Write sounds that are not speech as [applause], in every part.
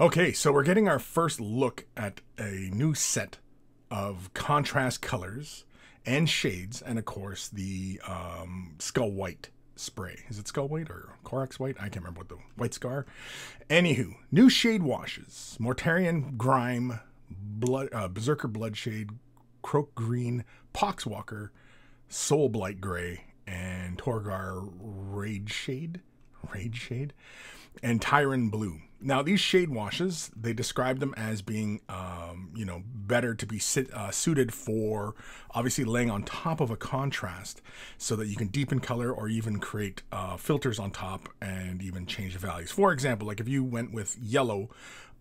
Okay, so we're getting our first look at a new set of contrast colors and shades, and of course the um, Skull White spray. Is it Skull White or Corax White? I can't remember what the White Scar. Anywho, new shade washes: Mortarion Grime, Blood, uh, Berserker Bloodshade, Kroak Green, Poxwalker, Soulblight Grey, and Targor Rage Shade. Rage Shade and Tyran Blue. Now, these shade washes, they describe them as being, um, you know, better to be sit, uh, suited for obviously laying on top of a contrast so that you can deepen color or even create uh, filters on top and even change the values. For example, like if you went with yellow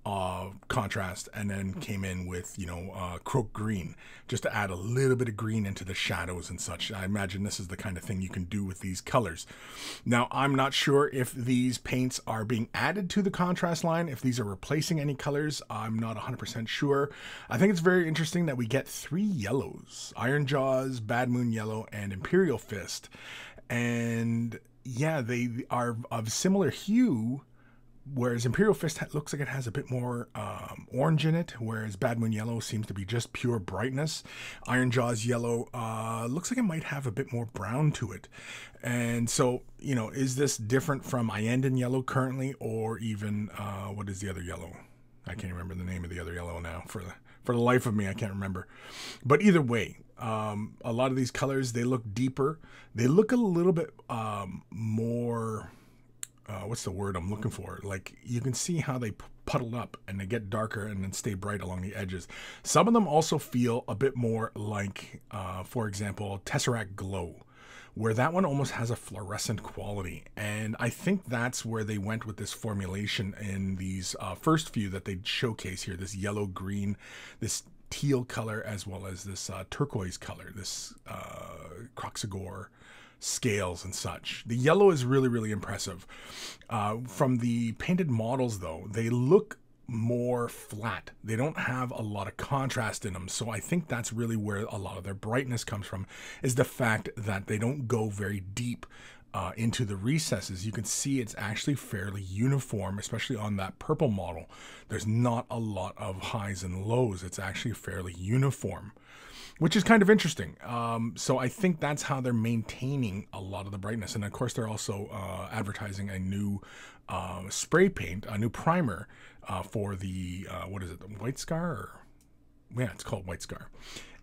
uh, contrast and then came in with you know uh, kroak green just to add a little bit of green into the shadows and such. I imagine this is the kind of thing you can do with these colors. Now i'm not sure if these paints are being added to the contrast line if these are replacing any colors. I'm not 100% sure. I think it's very interesting that we get three yellows iron jawz bad moon yellow and imperial fist. And yeah they are of similar hue whereas Imperial Fist looks like it has a bit more um, orange in it, whereas Bad Moon Yellow seems to be just pure brightness. Iron Jawz Yellow uh, looks like it might have a bit more brown to it. And so, you know, is this different from Iyanden Yellow currently, or even uh, what is the other yellow? I can't remember the name of the other yellow now. For the for the life of me, I can't remember. But either way, um, a lot of these colors they look deeper. They look a little bit um, more uh, what's the word I'm looking for? Like you can see how they puddle up and they get darker and then stay bright along the edges. Some of them also feel a bit more like, uh, for example, Tesseract Glow, where that one almost has a fluorescent quality. And I think that's where they went with this formulation in these uh, first few that they showcase here this yellow green, this teal color, as well as this uh, turquoise color, this uh, Kroxigor scales and such. The yellow is really, really impressive. Uh, from the painted models, though, they look more flat. They don't have a lot of contrast in them. So I think that's really where a lot of their brightness comes from is the fact that they don't go very deep uh, into the recesses. You can see it's actually fairly uniform, especially on that purple model. There's not a lot of highs and lows. It's actually fairly uniform which is kind of interesting. Um, so I think that's how they're maintaining a lot of the brightness. And of course, they're also uh, advertising a new uh, spray paint, a new primer uh, for the uh, what is it, the White Scar? Or, yeah, it's called White Scar.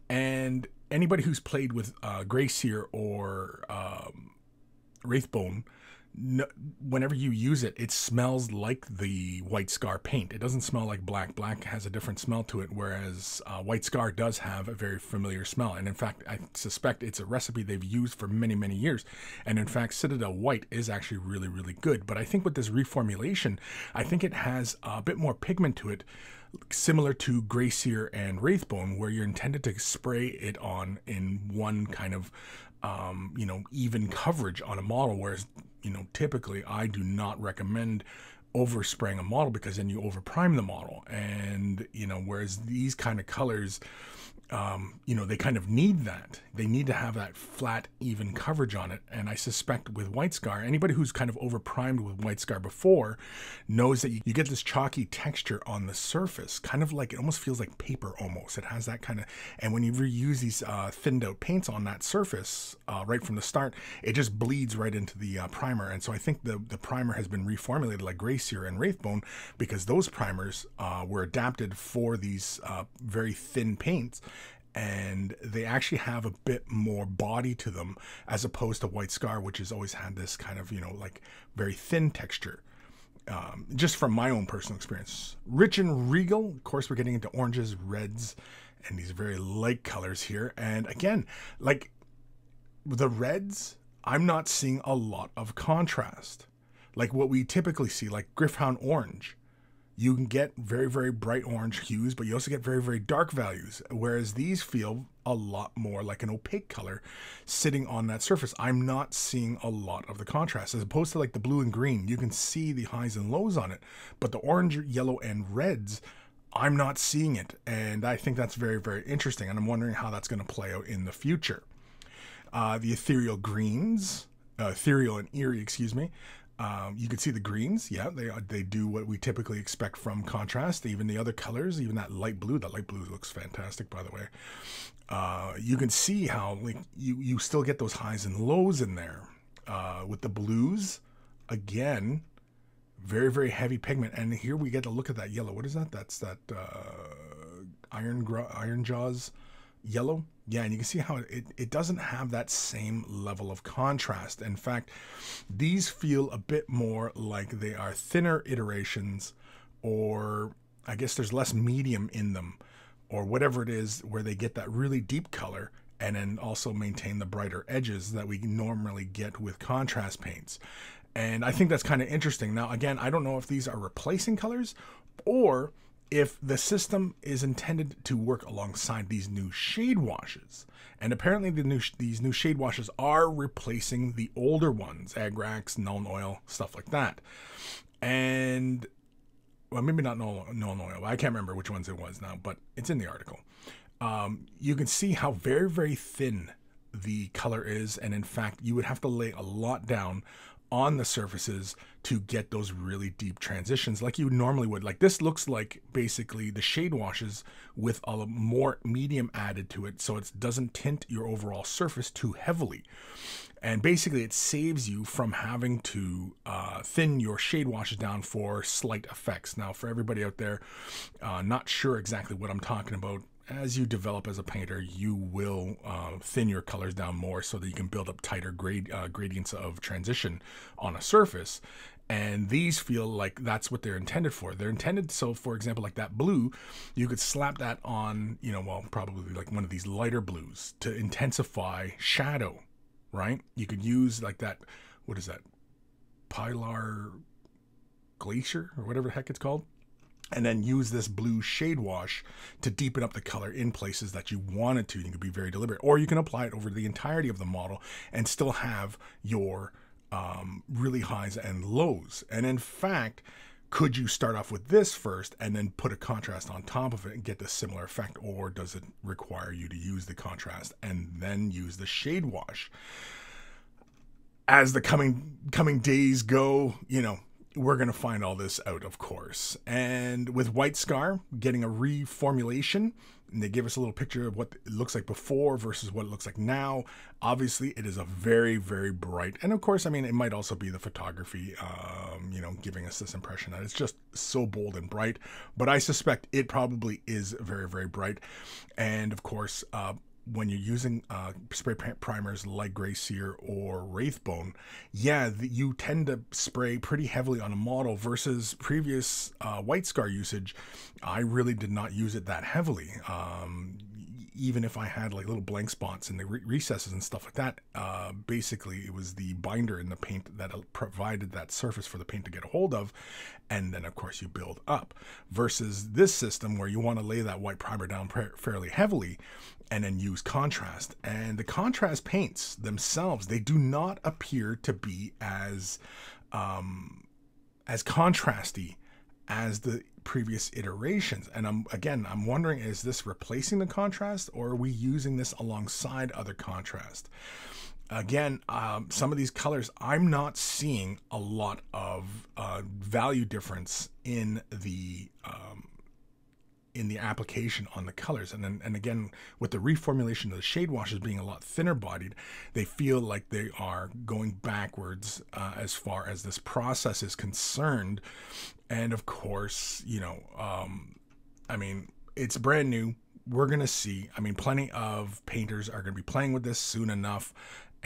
And anybody who's played with uh, Grey Seer or um, Wraithbone no, whenever you use it, it smells like the White Scar paint. It doesn't smell like black. Black has a different smell to it, whereas uh, White Scar does have a very familiar smell. And in fact, I suspect it's a recipe they've used for many, many years. And in fact, Citadel White is actually really, really good. But I think with this reformulation, I think it has a bit more pigment to it similar to Grey Seer and Wraithbone, where you're intended to spray it on in one kind of, um, you know, even coverage on a model, whereas you know, typically I do not recommend overspraying a model because then you overprime the model. And, you know, whereas these kind of colors, um, you know, they kind of need that. They need to have that flat, even coverage on it. And I suspect with White Scar, anybody who's kind of overprimed with White Scar before knows that you, you get this chalky texture on the surface, kind of like it almost feels like paper almost. It has that kind of, and when you reuse these uh, thinned out paints on that surface uh, right from the start, it just bleeds right into the uh, primer. And so I think the, the primer has been reformulated like Grey Seer and Wraithbone because those primers uh, were adapted for these uh, very thin paints and they actually have a bit more body to them as opposed to White Scar, which has always had this kind of, you know, like very thin texture. Um, just from my own personal experience. Rich and regal, of course, we're getting into oranges, reds, and these very light colors here. And again, like the reds, I'm not seeing a lot of contrast. Like what we typically see, like Gryph-hound Orange you can get very, very bright orange hues, but you also get very, very dark values. Whereas these feel a lot more like an opaque color sitting on that surface. I'm not seeing a lot of the contrast as opposed to like the blue and green. You can see the highs and lows on it, but the orange, yellow, and reds, I'm not seeing it. And I think that's very, very interesting. And I'm wondering how that's going to play out in the future. Uh, the ethereal greens, uh, ethereal and eerie, excuse me, Um, you can see the greens. Yeah, they are, they do what we typically expect from contrast. Even the other colors, even that light blue. That light blue looks fantastic, by the way. Uh, you can see how like you you still get those highs and lows in there uh, with the blues. Again, very very heavy pigment, and here we get to look at that yellow. What is that? That's that uh, iron iron jawz yellow. Yeah, and you can see how it, it doesn't have that same level of contrast. In fact, these feel a bit more like they are thinner iterations, or I guess there's less medium in them, or whatever it is, where they get that really deep color and then also maintain the brighter edges that we normally get with contrast paints. And I think that's kind of interesting. Now, again, I don't know if these are replacing colors or if the system is intended to work alongside these new shade washes. And apparently the new these new shade washes are replacing the older ones, Agrax, Nuln Oil, stuff like that. And well, maybe not Nuln, Nuln Oil. I can't remember which ones it was now, but it's in the article. Um, you can see how very, very thin the color is. And in fact, you would have to lay a lot down on the surfaces to get those really deep transitions like you normally would. Like this looks like basically the shade washes with a more medium added to it so it doesn't tint your overall surface too heavily. And basically it saves you from having to uh, thin your shade washes down for slight effects. Now for everybody out there uh, not sure exactly what I'm talking about, as you develop as a painter, you will uh, thin your colors down more so that you can build up tighter grade uh, gradients of transition on a surface. And these feel like that's what they're intended for. They're intended so, for example, like that blue, you could slap that on, you know, well, probably like one of these lighter blues to intensify shadow, right? You could use like that. What is that? Pilar glacier or whatever the heck it's called and then use this blue shade wash to deepen up the color in places that you want it to. You can be very deliberate, or you can apply it over the entirety of the model and still have your um, really highs and lows. And in fact, could you start off with this first and then put a contrast on top of it and get the similar effect, or does it require you to use the contrast and then use the shade wash? As the coming coming days go, you know, we're going to find all this out, of course. And with White Scar getting a reformulation, and they give us a little picture of what it looks like before versus what it looks like now. Obviously, it is a very, very bright, and of course, I mean, it might also be the photography, um, you know, giving us this impression that it's just so bold and bright. But I suspect it probably is very, very bright, and of course, uh, when you're using uh, spray primers like Grey Seer or Wraithbone, yeah, the, you tend to spray pretty heavily on a model versus previous uh, White Scar usage. I really did not use it that heavily. Um, even if I had like little blank spots in the re- recesses and stuff like that, uh, basically it was the binder in the paint that provided that surface for the paint to get a hold of. And then, of course, you build up versus this system where you want to lay that white primer down fairly heavily and then use contrast. And the contrast paints themselves, they do not appear to be as um, as contrasty as the previous iterations. And I'm again, I'm wondering is this replacing the contrast or are we using this alongside other contrast? Again, um, some of these colors, I'm not seeing a lot of uh, value difference in the um, in the application on the colors. And then, and again, with the reformulation of the shade washes being a lot thinner bodied, they feel like they are going backwards uh, as far as this process is concerned. And of course, you know, um, I mean, it's brand new. We're going to see. I mean, plenty of painters are going to be playing with this soon enough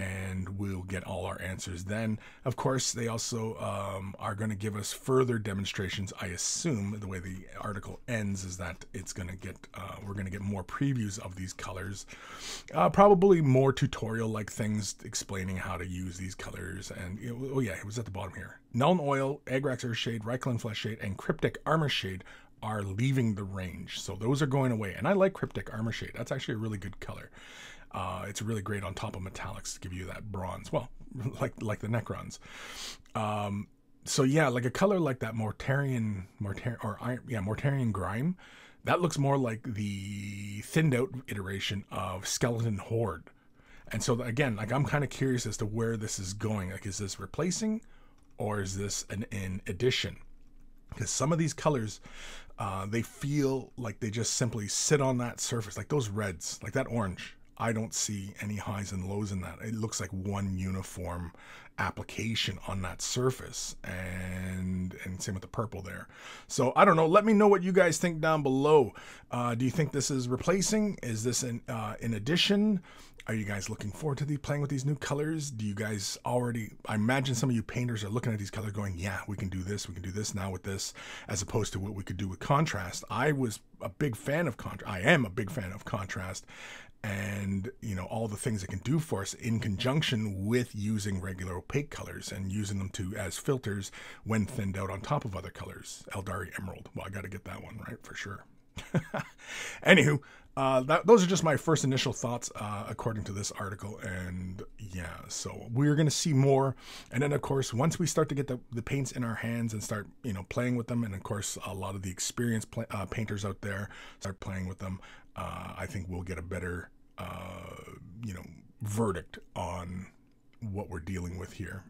and we'll get all our answers then. Of course, they also um, are going to give us further demonstrations. I assume the way the article ends is that it's going to get uh, we're going to get more previews of these colors, uh, probably more tutorial-like things explaining how to use these colors. And oh yeah, it was at the bottom here. Nuln Oil, Agrax Earth Shade, Reikland Flesh Shade, and Cryptek Armor Shade are leaving the range. So those are going away. And I like Cryptek Armor Shade. That's actually a really good color. Uh, it's really great on top of metallics to give you that bronze. Well, [laughs] like like the Necrons. Um, so yeah, like a color like that Mortarion, Mortar or yeah, Mortarion Grime, that looks more like the thinned out iteration of Skeleton Horde. And so again, like I'm kind of curious as to where this is going. Like, is this replacing, or is this an in addition? Because some of these colors, uh, they feel like they just simply sit on that surface, like those reds, like that orange. I don't see any highs and lows in that. It looks like one uniform application on that surface and and same with the purple there. So i don't know. Let me know what you guys think down below. Uh, do you think this is replacing? Is this in uh, in addition? Are you guys looking forward to the playing with these new colors? Do you guys already i imagine some of you painters are looking at these colors going yeah we can do this we can do this now with this as opposed to what we could do with contrast. I was a big fan of contrast i am a big fan of contrast and you know all the things it can do for us in conjunction with using regular opaque colors and using them to as filters when thinned out on top of other colors. Eldari emerald. Well i got to get that one right for sure. [laughs] Anywho uh, that, those are just my first initial thoughts uh, according to this article and yeah so we're going to see more. And then of course once we start to get the, the paints in our hands and start you know playing with them and of course a lot of the experienced play, uh, painters out there start playing with them uh, I think we'll get a better, uh, you know, verdict on what we're dealing with here.